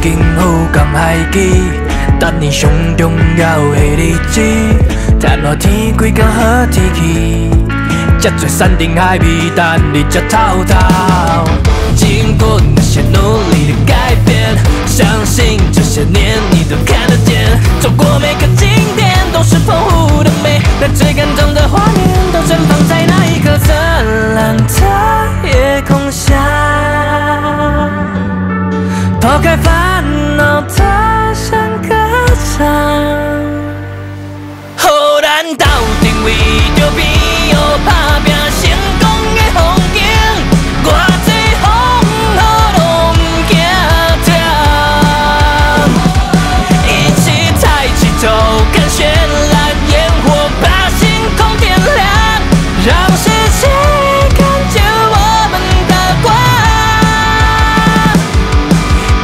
爱到马景好江海基，等你上重要的日子，天落天几天好天气，这多山顶海味等你吃透透。经过那些努力的改变，相信斗阵为着朋友打拼成功的风景，偌济风雨都不惊痛。一起抬起头，看绚烂烟火把星空点亮，让世界看见我们的光。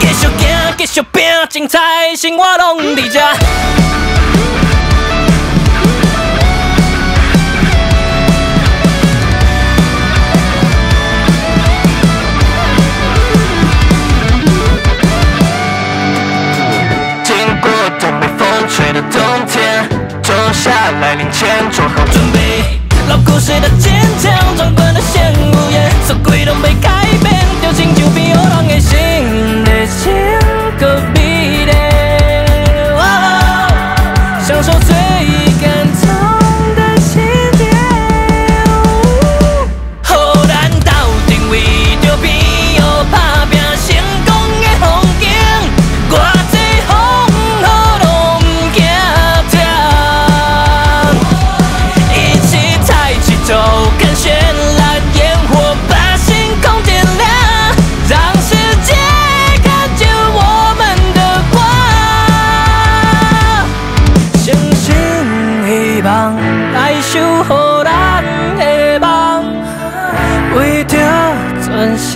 继续行，继续拼，精彩生活拢伫这。下来领钱，做好准备。老故事的坚强，壮观的显无言，所鬼拢被改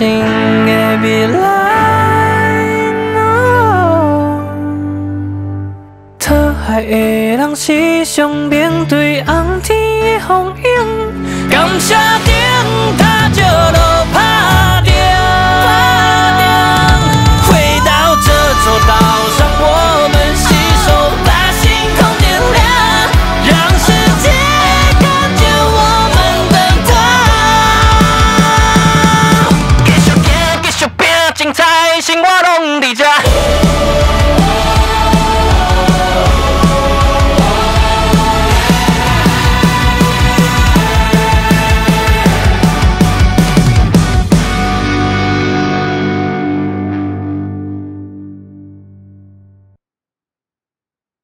全新的未来。no 讨海的人时常面对红天的风影，感谢顶